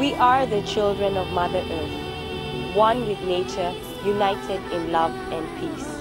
We are the children of Mother Earth, one with nature, united in love and peace.